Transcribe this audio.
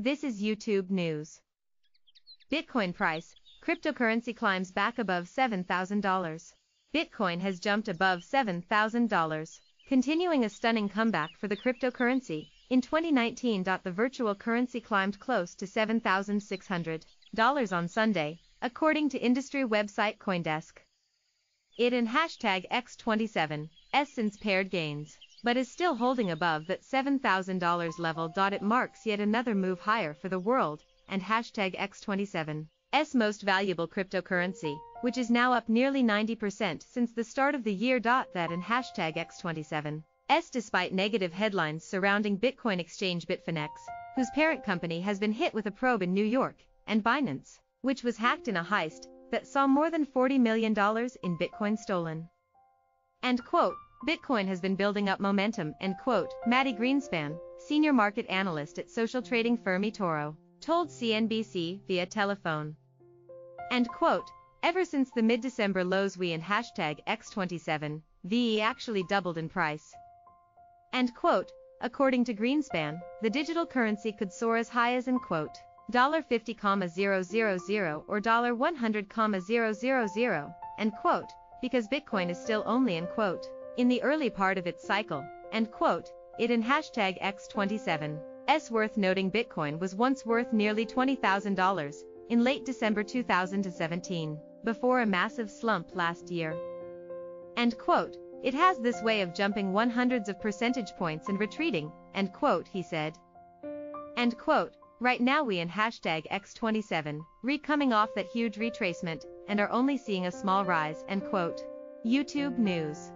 This is YouTube News. Bitcoin price, cryptocurrency climbs back above $7,000. Bitcoin has jumped above $7,000, continuing a stunning comeback for the cryptocurrency. In 2019, the virtual currency climbed close to $7,600 on Sunday, according to industry website CoinDesk. It and hashtag X27 S since pared gains but is still holding above that $7,000 level. It marks yet another move higher for the world and hashtag X27's most valuable cryptocurrency, which is now up nearly 90% since the start of the year. That and hashtag X27s despite negative headlines surrounding Bitcoin exchange Bitfinex, whose parent company has been hit with a probe in New York, and Binance, which was hacked in a heist that saw more than $40 million in Bitcoin stolen. And quote, Bitcoin has been building up momentum, end quote, Mati Greenspan, senior market analyst at social trading firm eToro, told CNBC via telephone. End quote, ever since the mid-December lows we in hashtag X27, VE actually doubled in price. End quote, according to Greenspan, the digital currency could soar as high as in quote, $50,000 or $100,000, end quote, because Bitcoin is still only in quote, in the early part of its cycle, and quote, it in hashtag X27. S worth noting Bitcoin was once worth nearly $20,000 in late December 2017, before a massive slump last year. And quote, it has this way of jumping one hundreds of percentage points and retreating, end quote, he said. And quote, right now we in hashtag X27, re coming off that huge retracement, and are only seeing a small rise, end quote. YouTube News